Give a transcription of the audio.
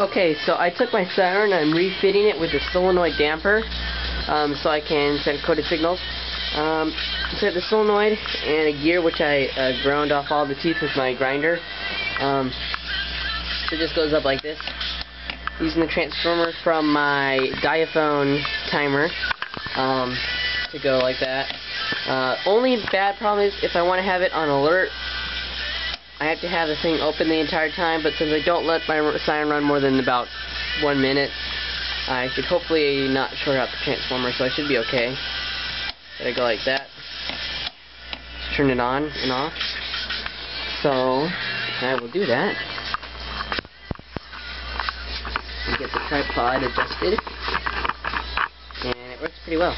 Okay, so I took my siren and I'm refitting it with a solenoid damper um, so I can send coded signals. Um, so the solenoid and a gear which I uh, ground off all the teeth with my grinder. Um, so it just goes up like this. Using the transformer from my diaphone timer um, to go like that. Uh, only bad problem is if I want to have it on alert I have to have the thing open the entire time, but since I don't let my siren run more than about one minute, I should hopefully not short out the transformer, so I should be okay. Gotta go like that. Just turn it on and off. So, I will do that. Get the tripod adjusted. And it works pretty well.